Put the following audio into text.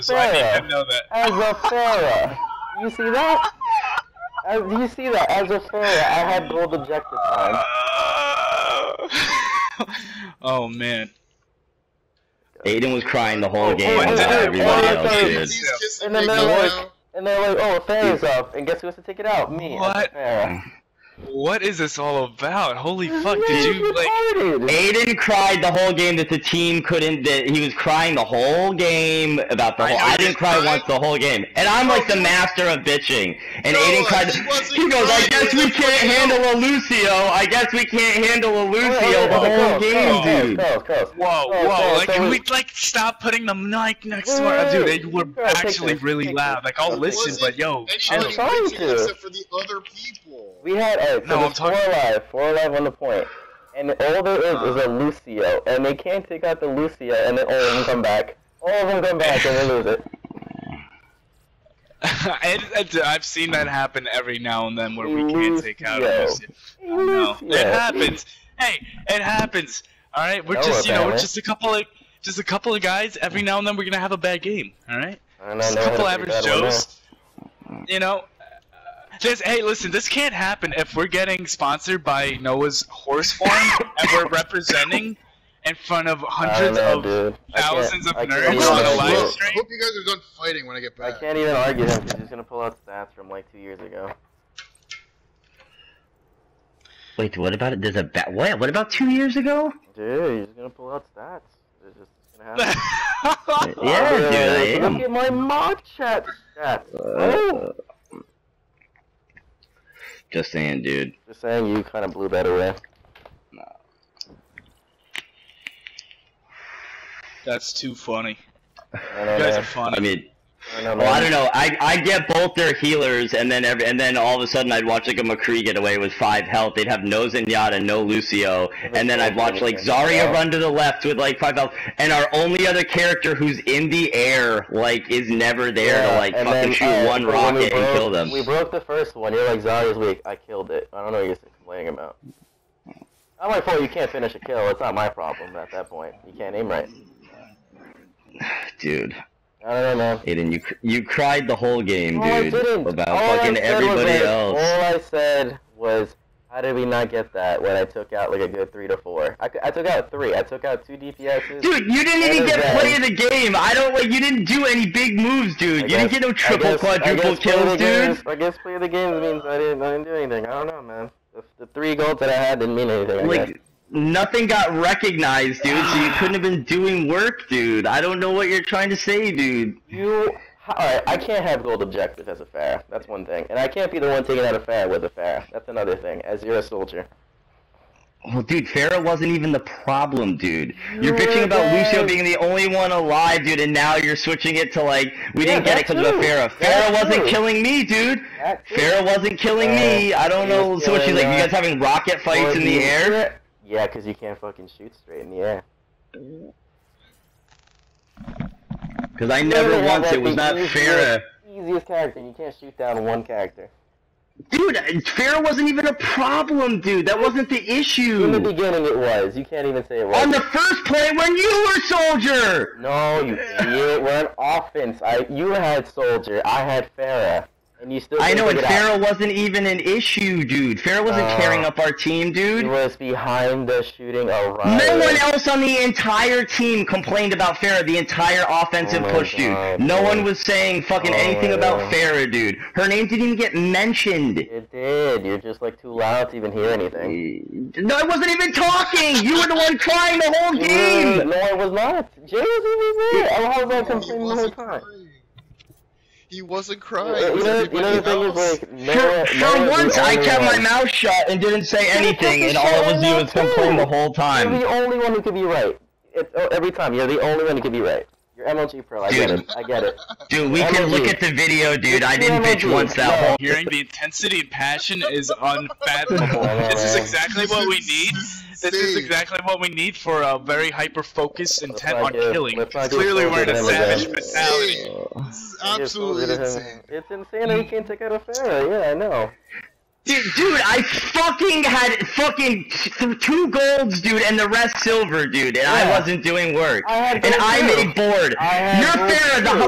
so I need to know that. As a Pharah. You see that? As, do you see that? As a Pharah, I had gold objective time. oh man. Aiden was crying the whole Oh, game oh, with everybody else, dude. He's And then they're like- now. And they're like, oh, Pharah's up. And guess who has to take it out? Me. as a What? Pharah. What is this all about? Holy fuck! Did you like? Aiden cried the whole game that the team couldn't. That he was crying the whole game about the whole. know I, didn't cry crying. once the whole game, and I'm like the master of bitching. And No, Aiden cried. he wasn't He goes, "I guess we can't handle a Lucio. I guess we can't handle a Lucio the whole game, dude." Close, close, Whoa, close, whoa! close. Like, can we- we like stop putting the mic next to our dude? wait. They were actually really loud. Like, I'll listen, but yo, anybody chill. I'm trying to. Except for the other people. We had so No, I'm there's four alive, four alive on the point. And all there is is a uh. Lucio, and they can't take out the Lucio, and then all of them come back. All of them come back, and they lose it. I, I've seen that happen every now and then where we can't take out a Lucio. No, it happens. Hey, it happens. All right, we're No, just you know we're just a couple of just a couple of guys. Every now and then we're gonna have a bad game. All right, just a couple average Joes. You know. This, hey, listen, this can't happen if we're getting sponsored by Noah's Horse Farm and we're representing in front of out. I don't hundreds know, of dude. Thousands of I nerds on a argue live it. I stream. hope you guys are done fighting when I get back. I can't even argue him because he's just gonna pull out stats from like two years ago. Wait, what about it? There's a bat. what? What about two years ago? Dude, he's gonna pull out stats. It's just gonna happen. Yeah, Oh, dude, I am. Look at my mock chat stats. Uh, oh. Just saying, dude. Just saying, you kind of blew that away. No. That's too funny. You guys are funny. I mean, I don't know. well, I don't know. I I get both their healers, and then every, and then all of a sudden I'd watch like a McCree get away with five health. They'd have no Zenyatta, no Lucio, and then I'd watch like Zarya run to the left with like five health, and our only other character who's in the air like is never there to like fucking then, shoot uh, one rocket and kill them. We broke the first one. You're like Zarya's weak. I killed it. I don't know what you're complaining about. Not my fault. You can't finish a kill. It's not my problem at that point. You can't aim right. Dude, I don't know. Aiden, you you cried the whole game, No, dude, about All fucking was, everybody like, else. All I said was, how did we not get that when I took out like a good three to four? I, I took out three. I took out two DPSs. Dude, you didn't even get play of the game. I don't like. You didn't do any big moves, dude. I you didn't get no triple, guess- quadruple guess play the kills, dude. games- I guess play the games means I didn't, I didn't do anything. I don't know, man. The, the three goals that I had didn't mean anything. I guess. Nothing got recognized, dude. so you couldn't have been doing work, dude. I don't know what you're trying to say, dude. You, alright, I can't have gold objective as a fair. That's one thing, and I can't be the one taking out a fair with a fair. That's another thing. As you're a soldier. Well, dude, Pharah wasn't even the problem, dude. You're bitching about. Lucio being the only one alive, dude, and now you're switching it to like we Yeah, didn't get it because of. Pharah. Pharah wasn't too. killing me, dude. Pharah wasn't killing me. Uh, I don't know. So what she's like? You guys having rocket fights in the air? Yeah, because you can't fucking shoot straight in the air. Because I You never once. It was not Pharah. Easiest character. You can't shoot down one character. Dude, uh, Pharah wasn't even a problem, dude. That wasn't the issue. In the beginning, it was. You can't even say it was. On the first play when you were soldier. No, you idiot. We're an offense. I you had soldier. I had Pharah, and you still. I know, and couldn't figure it out. Pharah wasn't even an issue, dude. Pharah wasn't Uh, tearing up our team, dude. He dude. was behind the shooting around. No one else on the entire team complained about Pharah, the entire offensive Oh my push, dude. No dude. one was saying fucking Oh anything about God. Pharah, dude. Her name didn't even get mentioned. It did. You're just like too loud to even hear anything. No, I wasn't even talking. You were the one crying the whole game. No, I was not. Jay was even there. I was like complaining the whole time. crying. He wasn't You crying. know, you know the thing is else. like For, Noah, for Noah's once, I only kept my mouth shut and didn't say anything, and all I was shut doing was complain too. the whole time. You're the only one who could be right. It, oh, every time, you're the only one who could be right. You're MLG Pro. I get it. I get it. Dude, we can look at the video, dude. I didn't bitch once that No. whole. Hearing the intensity and passion is unfathomable. This is exactly what we need. This is exactly what we need for a very hyper-focused intent on give- killing. let's not give Clearly, we're in a Soldier to him savage mentality. This is absolutely told you to him. insane. It's insane that he can't take out a Pharah. Yeah, I know. Dude, dude, I fucking had fucking two golds, dude, and the rest silver, dude, and I wasn't doing work. I had and I too. made board. I had You're gold fair, the